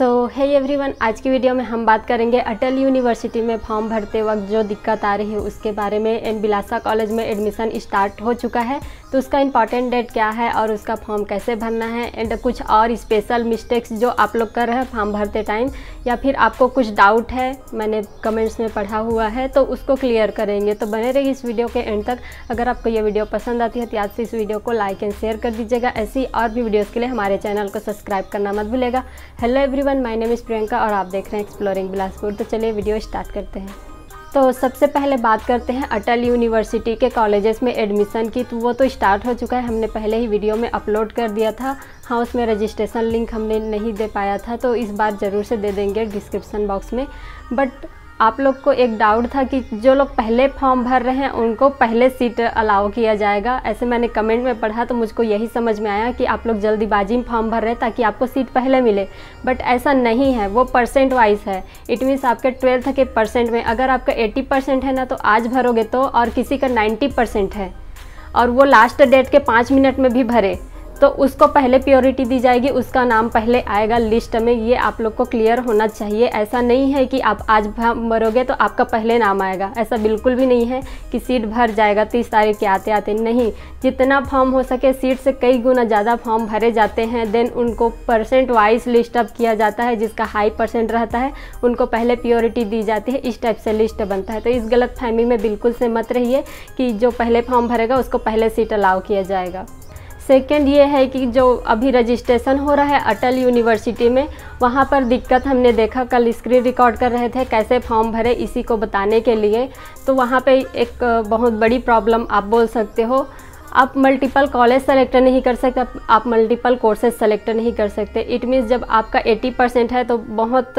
सो है एवरीवन आज की वीडियो में हम बात करेंगे अटल यूनिवर्सिटी में फॉर्म भरते वक्त जो दिक्कत आ रही है, उसके बारे में। एम बिलासा कॉलेज में एडमिशन स्टार्ट हो चुका है तो उसका इंपॉर्टेंट डेट क्या है और उसका फॉर्म कैसे भरना है? एंड कुछ और स्पेशल मिस्टेक्स जो आप लोग कर रहे हैं फॉर्म भरते टाइम या फिर आपको कुछ डाउट है, मैंने कमेंट्स में पढ़ा हुआ है तो उसको क्लियर करेंगे। तो बने रहिए इस वीडियो के एंड तक। अगर आपको ये वीडियो पसंद आती है तो याद से इस वीडियो को लाइक एंड शेयर कर दीजिएगा। ऐसी और भी वीडियोज़ के लिए हमारे चैनल को सब्सक्राइब करना मत भूलेगा hello everyone my name is Priyanka और आप देख रहे हैं एक्सप्लोरिंग बिलासपुर तो चलिए वीडियो स्टार्ट करते हैं। तो सबसे पहले बात करते हैं अटल यूनिवर्सिटी के कॉलेजेस में एडमिशन की। तो वो तो स्टार्ट हो चुका है। हमने पहले ही वीडियो में अपलोड कर दिया था। हाँ उसमें रजिस्ट्रेशन लिंक हमने नहीं दे पाया था। तो इस बार ज़रूर से दे देंगे डिस्क्रिप्सन बॉक्स में। बट आप लोग को एक डाउट था कि जो लोग पहले फॉर्म भर रहे हैं, उनको पहले सीट अलाउ किया जाएगा। ऐसे मैंने कमेंट में पढ़ा तो मुझको यही समझ में आया कि आप लोग जल्दीबाजी में फॉर्म भर रहे हैं ताकि आपको सीट पहले मिले। बट ऐसा नहीं है, वो परसेंट वाइज है। इट मीन्स आपके ट्वेल्थ के परसेंट में अगर आपका एट्टी परसेंट है ना तो आज भरोगे तो और किसी का नाइन्टी परसेंट है। और वो लास्ट डेट के पाँच मिनट में भी भरे। तो उसको पहले प्योरिटी दी जाएगी, उसका नाम पहले आएगा लिस्ट में। ये आप लोग को क्लियर होना चाहिए। ऐसा नहीं है कि आप आज मरोगे तो आपका पहले नाम आएगा। ऐसा बिल्कुल भी नहीं है कि सीट भर जाएगा, तीस तारीख के आते आते। नहीं, जितना फॉर्म हो सके सीट से कई गुना ज़्यादा फॉर्म भरे जाते हैं। देन उनको परसेंट वाइज लिस्ट अप किया जाता है, जिसका हाई परसेंट रहता है, उनको पहले प्योरिटी दी जाती है। इस टाइप से लिस्ट बनता है। तो इस गलत फहमी में बिल्कुल से मत रहिए कि जो पहले फॉर्म भरेगा, उसको पहले सीट अलाउ किया जाएगा। सेकेंड ये है कि जो अभी रजिस्ट्रेशन हो रहा है अटल यूनिवर्सिटी में, वहाँ पर दिक्कत हमने देखा, कल स्क्रीन रिकॉर्ड कर रहे थे कैसे फॉर्म भरे इसी को बताने के लिए। तो वहाँ पे एक बहुत बड़ी प्रॉब्लम आप बोल सकते हो आप मल्टीपल कॉलेज सेलेक्ट नहीं कर सकते, आप मल्टीपल कोर्सेज सेलेक्ट नहीं कर सकते। इट मीन्स जब आपका 80 परसेंट है तो बहुत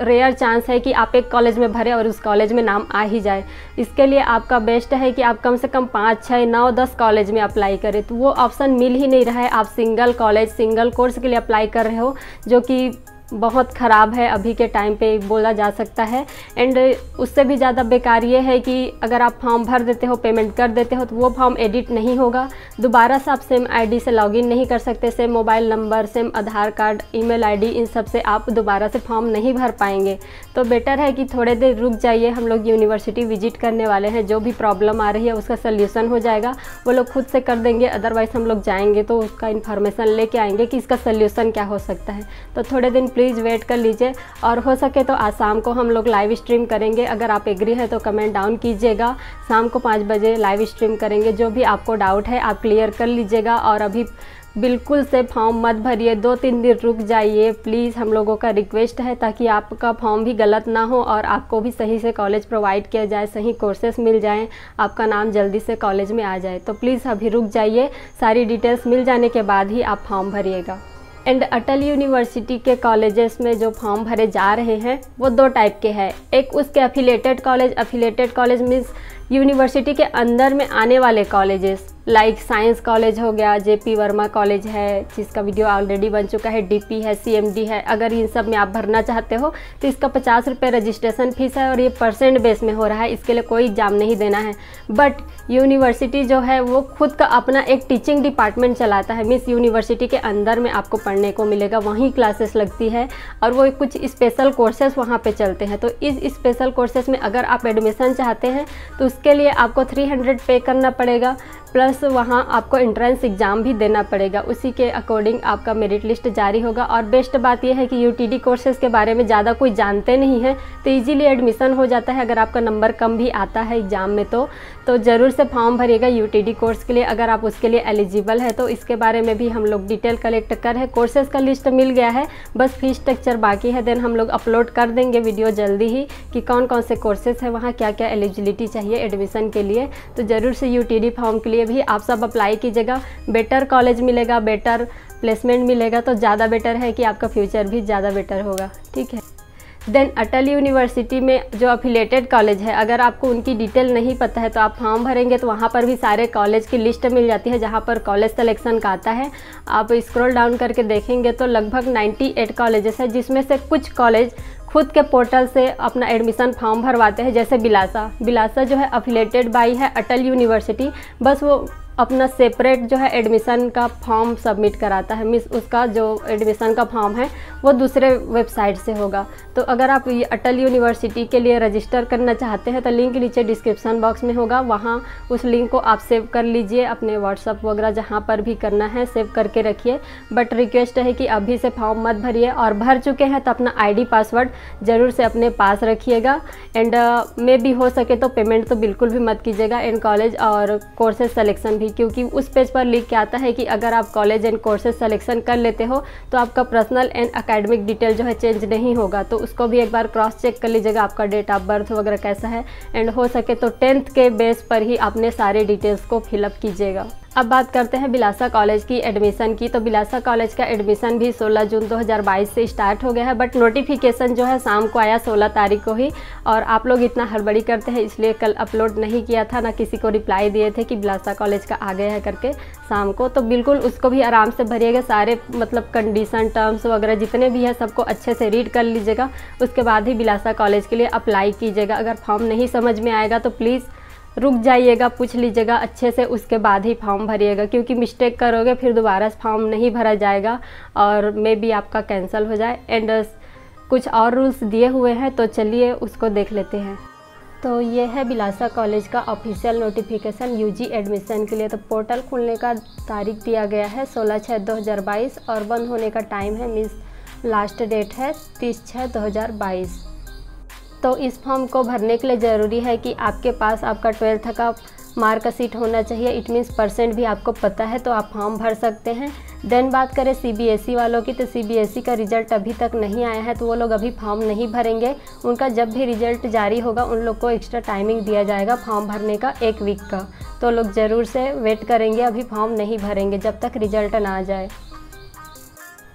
रेयर चांस है कि आप एक कॉलेज में भरे और उस कॉलेज में नाम आ ही जाए। इसके लिए आपका बेस्ट है कि आप कम से कम पाँच छः नौ, दस कॉलेज में अप्लाई करें। तो वो ऑप्शन मिल ही नहीं रहा है। आप सिंगल कॉलेज सिंगल कोर्स के लिए अप्लाई कर रहे हो, जो कि बहुत ख़राब है अभी के टाइम पे बोला जा सकता है। एंड उससे भी ज़्यादा बेकार ये है कि अगर आप फॉर्म भर देते हो पेमेंट कर देते हो तो वो फॉर्म एडिट नहीं होगा। दोबारा से आप सेम आईडी से लॉगिन नहीं कर सकते same mobile number same Aadhaar card email ID इन सबसे आप दोबारा से फॉर्म नहीं भर पाएँगे। तो बेटर है कि थोड़े देर रुक जाइए। हम लोग यूनिवर्सिटी विज़िट करने वाले हैं। जो भी प्रॉब्लम आ रही है, उसका सोल्यूशन हो जाएगा। वो लोग खुद से कर देंगे। अदरवाइज़ हम लोग जाएँगे तो उसका इन्फॉर्मेशन लेके आएँगे कि इसका सोल्यूशन क्या हो सकता है। तो थोड़े दिन प्लीज़ वेट कर लीजिए। और हो सके तो आज शाम को हम लोग लाइव स्ट्रीम करेंगे। अगर आप एग्री है तो कमेंट डाउन कीजिएगा। शाम को पाँच बजे लाइव स्ट्रीम करेंगे। जो भी आपको डाउट है, आप क्लियर कर लीजिएगा। और अभी बिल्कुल से फॉर्म मत भरिए। दो तीन दिन रुक जाइए। प्लीज़ हम लोगों का रिक्वेस्ट है ताकि आपका फॉर्म भी गलत ना हो और आपको भी सही से कॉलेज प्रोवाइड किया जाए, सही कोर्सेस मिल जाएँ। आपका नाम जल्दी से कॉलेज में आ जाए। तो प्लीज़ अभी रुक जाइए। सारी डिटेल्स मिल जाने के बाद ही आप फॉर्म भरिएगा। एंड अटल यूनिवर्सिटी के कॉलेजेस में जो फॉर्म भरे जा रहे हैं, वो दो टाइप के हैं। एक उसके affiliated college affiliated college means university के अंदर में आने वाले कॉलेजेस लाइक साइंस कॉलेज हो गया, जेपी वर्मा कॉलेज है, जिसका वीडियो ऑलरेडी बन चुका है, डीपी है, सीएमडी है। अगर इन सब में आप भरना चाहते हो तो इसका पचास रुपये रजिस्ट्रेशन फ़ीस है और ये परसेंट बेस में हो रहा है, इसके लिए कोई एग्ज़ाम नहीं देना है। बट यूनिवर्सिटी जो है, वो खुद का अपना एक टीचिंग डिपार्टमेंट चलाता है। मीन्स यूनिवर्सिटी के अंदर में आपको पढ़ने को मिलेगा, वहीं क्लासेस लगती है और वो कुछ स्पेशल कोर्सेस वहाँ पे चलते हैं। तो इस स्पेशल कोर्सेस में अगर आप एडमिशन चाहते हैं तो उसके लिए आपको थ्री हंड्रेड पे करना पड़ेगा प्लस वहाँ आपको एंट्रेंस एग्ज़ाम भी देना पड़ेगा। उसी के अकॉर्डिंग आपका मेरिट लिस्ट जारी होगा। और बेस्ट बात यह है कि यूटीडी कोर्सेज के बारे में ज़्यादा कोई जानते नहीं है तो ईजिली एडमिशन हो जाता है अगर आपका नंबर कम भी आता है एग्ज़ाम में तो। तो ज़रूर से फॉर्म भरिएगा यूटीडी कोर्स के लिए, अगर आप उसके लिए एलिजिबल है तो इसके बारे में भी हम लोग डिटेल कलेक्ट कर है। कोर्सेज़ का लिस्ट मिल गया है, बस फ़ीस स्ट्रक्चर बाकी है देन हम लोग अपलोड कर देंगे वीडियो जल्दी ही कि कौन कौन से कोर्सेज़ है, वहाँ क्या क्या एलिजिबिलिटी चाहिए एडमिशन के लिए। तो ज़रूर से यूटीडी फॉर्म के लिए भी आप सब अप्लाई कीजिएगा। बेटर कॉलेज मिलेगा बेटर प्लेसमेंट मिलेगा तो ज़्यादा बेटर है कि आपका फ्यूचर भी ज़्यादा बेटर होगा। ठीक है। देन अटल यूनिवर्सिटी में जो अफिलेटेड कॉलेज है, अगर आपको उनकी डिटेल नहीं पता है तो आप फॉर्म भरेंगे तो वहाँ पर भी सारे कॉलेज की लिस्ट मिल जाती है, जहाँ पर कॉलेज सिलेक्शन का आता है। आप स्क्रॉल डाउन करके देखेंगे तो लगभग 98 कॉलेजेस है, जिसमें से कुछ कॉलेज खुद के पोर्टल से अपना एडमिशन फॉर्म भरवाते हैं, जैसे बिलासा। बिलासा जो है अफिलेटेड बाई है, अटल यूनिवर्सिटी। बस वो अपना सेपरेट जो है एडमिशन का फॉर्म सबमिट कराता है। मीस उसका जो एडमिशन का फॉर्म है, वो दूसरे वेबसाइट से होगा। तो अगर आप ये अटल यूनिवर्सिटी के लिए रजिस्टर करना चाहते हैं तो लिंक नीचे डिस्क्रिप्शन बॉक्स में होगा। वहाँ उस लिंक को आप सेव कर लीजिए, अपने व्हाट्सअप वगैरह जहाँ पर भी करना है सेव करके रखिए। बट रिक्वेस्ट है कि अभी से फॉर्म मत भरिए और भर चुके हैं तो अपना आईडी पासवर्ड ज़रूर से अपने पास रखिएगा। एंड मे भी हो सके तो पेमेंट तो बिल्कुल भी मत कीजिएगा। एंड कॉलेज और कोर्सेज सेलेक्शन भी क्योंकि उस पेज पर लिख के आता है कि अगर आप कॉलेज एंड कोर्सेज सेलेक्शन कर लेते हो तो आपका पर्सनल एंड अकेडमिक डिटेल जो है चेंज नहीं होगा। तो उसको भी एक बार क्रॉस चेक कर लीजिएगा, आपका डेट ऑफ़ बर्थ वगैरह कैसा है। एंड हो सके तो टेंथ के बेस पर ही अपने सारे डिटेल्स को फिलअप कीजिएगा। अब बात करते हैं बिलासा कॉलेज की एडमिशन की। तो बिलासा कॉलेज का एडमिशन भी 16 जून 2022 से स्टार्ट हो गया है बट नोटिफिकेशन जो है शाम को आया 16 तारीख को ही। और आप लोग इतना हड़बड़ी करते हैं, इसलिए कल अपलोड नहीं किया था, ना किसी को रिप्लाई दिए थे कि बिलासा कॉलेज का आ गया है करके शाम को। तो बिल्कुल उसको भी आराम से भरिएगा, सारे मतलब कंडीशन टर्म्स वगैरह जितने भी है, सबको अच्छे से रीड कर लीजिएगा। उसके बाद ही बिलासा कॉलेज के लिए अप्लाई कीजिएगा। अगर फॉर्म नहीं समझ में आएगा तो प्लीज़ रुक जाइएगा, पूछ लीजिएगा, अच्छे से उसके बाद ही फॉर्म भरिएगा, क्योंकि मिस्टेक करोगे, फिर दोबारा फॉर्म नहीं भरा जाएगा और मे बी आपका कैंसिल हो जाए। एंड कुछ और रूल्स दिए हुए हैं तो चलिए उसको देख लेते हैं। तो ये है बिलासा कॉलेज का ऑफिशियल नोटिफिकेशन यूजी एडमिशन के लिए। तो पोर्टल खुलने का तारीख दिया गया है सोलह छः दो हज़ार बाईस और बंद होने का टाइम है मीन्स लास्ट डेट है तीस छः दो हज़ार बाईस। तो इस फॉर्म को भरने के लिए ज़रूरी है कि आपके पास आपका ट्वेल्थ का मार्कशीट होना चाहिए। इट मीन्स परसेंट भी आपको पता है तो आप फॉर्म भर सकते हैं। देन बात करें सीबीएसई वालों की तो सीबीएसई का रिज़ल्ट अभी तक नहीं आया है तो वो लोग अभी फॉर्म नहीं भरेंगे। उनका जब भी रिज़ल्ट जारी होगा, उन लोग को एक्स्ट्रा टाइमिंग दिया जाएगा फॉर्म भरने का एक वीक का। तो लोग ज़रूर से वेट करेंगे, अभी फॉर्म नहीं भरेंगे जब तक रिज़ल्ट ना आ जाए।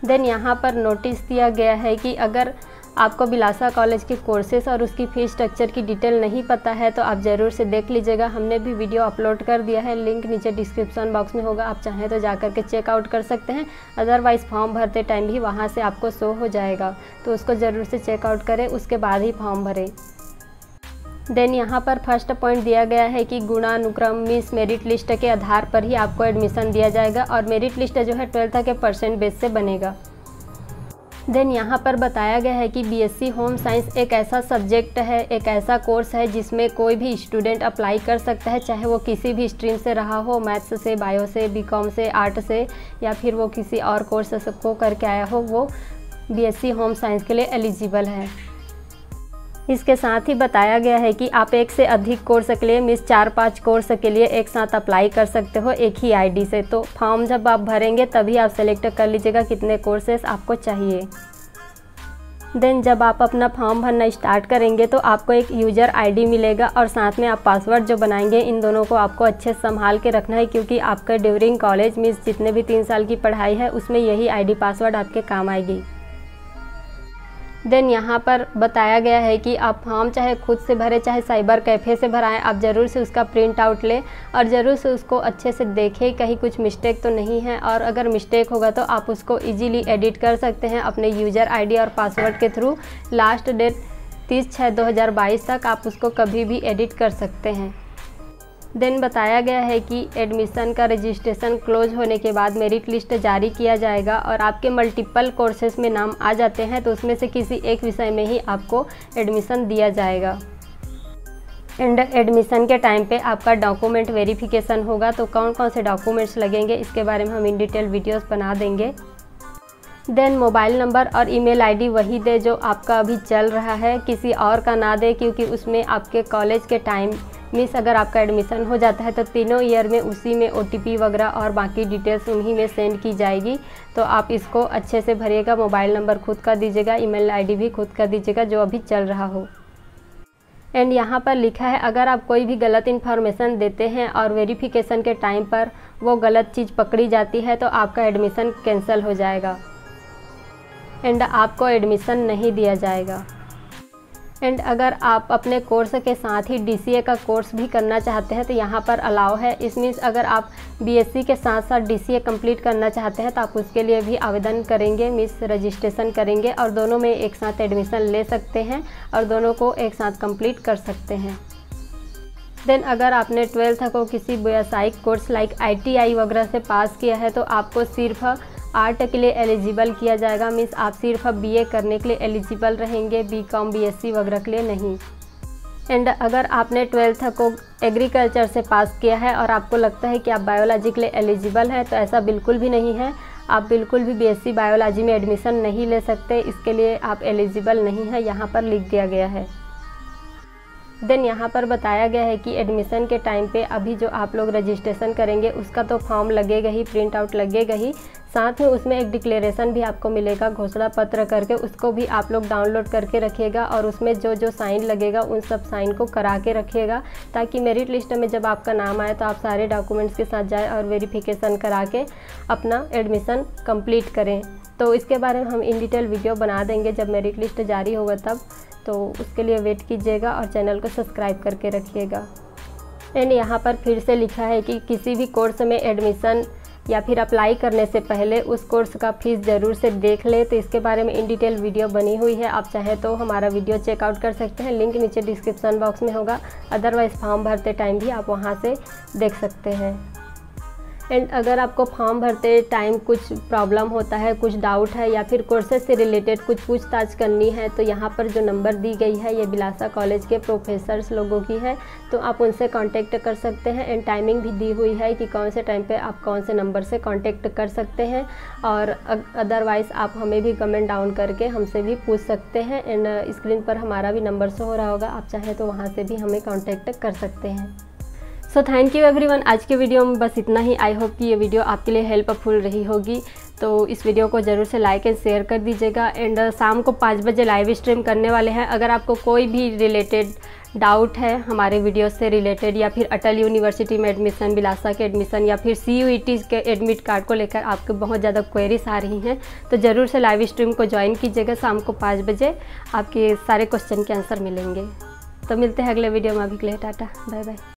देन यहाँ पर नोटिस दिया गया है कि अगर आपको बिलासा कॉलेज के कोर्सेस और उसकी फ़ीस स्ट्रक्चर की डिटेल नहीं पता है तो आप ज़रूर से देख लीजिएगा। हमने भी वीडियो अपलोड कर दिया है लिंक नीचे डिस्क्रिप्शन बॉक्स में होगा। आप चाहें तो जा के चेकआउट कर सकते हैं। अदरवाइज़ फॉर्म भरते टाइम भी वहाँ से आपको शो हो जाएगा। तो उसको ज़रूर से चेकआउट करें, उसके बाद ही फॉर्म भरें। देन यहाँ पर फ़र्स्ट पॉइंट दिया गया है कि गुणानुक्रम मीस मेरिट लिस्ट के आधार पर ही आपको एडमिशन दिया जाएगा और मेरिट लिस्ट जो है ट्वेल्थ के परसेंट बेस से बनेगा। देन यहाँ पर बताया गया है कि बीएससी होम साइंस एक ऐसा सब्जेक्ट है, एक ऐसा कोर्स है जिसमें कोई भी स्टूडेंट अप्लाई कर सकता है, चाहे वो किसी भी स्ट्रीम से रहा हो मैथ्स से बायो से बीकॉम से आर्ट से, या फिर वो किसी और कोर्स को करके आया हो, वो बीएससी होम साइंस के लिए एलिजिबल है। इसके साथ ही बताया गया है कि आप एक से अधिक कोर्स के लिए, मिस चार पाँच कोर्स के लिए एक साथ अप्लाई कर सकते हो एक ही आईडी से। तो फॉर्म जब आप भरेंगे, तभी आप सेलेक्ट कर लीजिएगा कितने कोर्सेस आपको चाहिए। देन जब आप अपना फॉर्म भरना स्टार्ट करेंगे तो आपको एक यूज़र आईडी मिलेगा और साथ में आप पासवर्ड जो बनाएँगे, इन दोनों को आपको अच्छे संभाल के रखना है, क्योंकि आपका ड्यूरिंग कॉलेज मीन्स जितने भी तीन साल की पढ़ाई है, उसमें यही आईडी पासवर्ड आपके काम आएगी। देन यहाँ पर बताया गया है कि आप फॉर्म चाहे खुद से भरें, चाहे साइबर कैफ़े से भराएँ, आप ज़रूर से उसका प्रिंट आउट लें और ज़रूर से उसको अच्छे से देखें। कहीं कुछ मिस्टेक तो नहीं है और अगर मिस्टेक होगा तो आप उसको इजीली एडिट कर सकते हैं अपने यूज़र आईडी और पासवर्ड के थ्रू लास्ट डेट तीस छः दो तक आप उसको कभी भी एडिट कर सकते हैं। देन बताया गया है कि एडमिशन का रजिस्ट्रेशन क्लोज होने के बाद मेरिट लिस्ट जारी किया जाएगा और आपके मल्टीपल कोर्सेज में नाम आ जाते हैं तो उसमें से किसी एक विषय में ही आपको एडमिशन दिया जाएगा। एंड एडमिशन के टाइम पे आपका डॉक्यूमेंट वेरिफिकेशन होगा तो कौन कौन से डॉक्यूमेंट्स लगेंगे, इसके बारे में हम इन डिटेल वीडियोस बना देंगे। देन मोबाइल नंबर और ईमेल आईडी वही दे जो आपका अभी चल रहा है, किसी और का ना दे, क्योंकि उसमें आपके कॉलेज के टाइम मीन्स अगर आपका एडमिशन हो जाता है तो तीनों ईयर में उसी में ओटीपी वगैरह और बाकी डिटेल्स उन्हीं में सेंड की जाएगी। तो आप इसको अच्छे से भरिएगा मोबाइल नंबर खुद का दीजिएगा ईमेल आईडी भी खुद का दीजिएगा, जो अभी चल रहा हो। एंड यहाँ पर लिखा है, अगर आप कोई भी गलत इन्फॉर्मेशन देते हैं और वेरिफिकेशन के टाइम पर वो गलत चीज़ पकड़ी जाती है तो आपका एडमिशन कैंसिल हो जाएगा। एंड आपको एडमिशन नहीं दिया जाएगा। एंड अगर आप अपने कोर्स के साथ ही डीसीए का कोर्स भी करना चाहते हैं तो यहाँ पर अलाउ है। इस मीन्स अगर आप बीएससी के साथ साथ डी सी कंप्लीट करना चाहते हैं तो आप उसके लिए भी आवेदन करेंगे मीन्स रजिस्ट्रेशन करेंगे, और दोनों में एक साथ एडमिशन ले सकते हैं, और दोनों को एक साथ कंप्लीट कर सकते हैं। देन अगर आपने ट्वेल्थ को किसी व्यावसायिक कोर्स लाइक आईटीआई वगैरह से पास किया है तो आपको सिर्फ़ आर्ट के लिए एलिजिबल किया जाएगा। मीन्स आप सिर्फ़ अब बीए करने के लिए एलिजिबल रहेंगे B com B S C वगैरह के लिए नहीं। एंड अगर आपने ट्वेल्थ को एग्रीकल्चर से पास किया है और आपको लगता है कि आप बायोलॉजी के लिए एलिजिबल हैं तो ऐसा बिल्कुल भी नहीं है। आप बिल्कुल भी बीएससी बायोलॉजी में एडमिशन नहीं ले सकते, इसके लिए आप एलिजिबल नहीं है, यहाँ पर लिख दिया गया है। देन यहाँ पर बताया गया है कि एडमिशन के टाइम पे अभी जो आप लोग रजिस्ट्रेशन करेंगे, उसका तो फॉर्म लगेगा ही प्रिंट आउट लगेगा ही। साथ में उसमें एक डिक्लेरेशन भी आपको मिलेगा, घोषणा पत्र करके उसको भी आप लोग डाउनलोड करके रखिएगा और उसमें जो जो साइन लगेगा उन सब साइन को करा के रखिएगा ताकि मेरिट लिस्ट में जब आपका नाम आए तो आप सारे डॉक्यूमेंट्स के साथ जाए और वेरिफिकेशन करा के अपना एडमिशन कंप्लीट करें। तो इसके बारे में हम इन डिटेल वीडियो बना देंगे जब मेरिट लिस्ट जारी होगा तब। तो उसके लिए वेट कीजिएगा और चैनल को सब्सक्राइब करके रखिएगा। एंड यहाँ पर फिर से लिखा है कि किसी भी कोर्स में एडमिशन या फिर अप्लाई करने से पहले उस कोर्स का फ़ीस ज़रूर से देख ले। तो इसके बारे में इन डिटेल वीडियो बनी हुई है। आप चाहें तो हमारा वीडियो चेकआउट कर सकते हैं। लिंक नीचे डिस्क्रिप्शन बॉक्स में होगा। अदरवाइज़ फॉर्म भरते टाइम भी आप वहाँ से देख सकते हैं। एंड अगर आपको फॉर्म भरते टाइम कुछ प्रॉब्लम होता है, कुछ डाउट है, या फिर कोर्सेज से रिलेटेड कुछ पूछताछ करनी है तो यहाँ पर जो नंबर दी गई है, ये बिलासा कॉलेज के प्रोफेसर्स लोगों की है। तो आप उनसे कांटेक्ट कर सकते हैं। एंड टाइमिंग भी दी हुई है कि कौन से टाइम पे आप कौन से नंबर से कांटेक्ट कर सकते हैं। और अदरवाइज़ आप हमें भी कमेंट डाउन करके हमसे भी पूछ सकते हैं। एंड स्क्रीन पर हमारा भी नंबर से हो रहा होगा। आप चाहें तो वहाँ से भी हमें कॉन्टेक्ट कर सकते हैं। सो थैंक यू एवरीवन आज के वीडियो में बस इतना ही. आई होप कि ये वीडियो आपके लिए हेल्पफुल रही होगी. तो इस वीडियो को ज़रूर से लाइक एंड शेयर कर दीजिएगा. एंड uh, शाम को पाँच बजे लाइव स्ट्रीम करने वाले हैं. अगर आपको कोई भी रिलेटेड डाउट है हमारे वीडियो से रिलेटेड या फिर अटल यूनिवर्सिटी में एडमिशन बिलासा के एडमिशन या फिर सी e के एडमिट कार्ड को लेकर आपके बहुत ज़्यादा क्वेरीज आ रही हैं तो ज़रूर से लाइव स्ट्रीम को ज्वाइन कीजिएगा शाम को पाँच बजे. आपके सारे क्वेश्चन के आंसर मिलेंगे. तो मिलते हैं अगले वीडियो में. अभी के लिए टाटा. Bye bye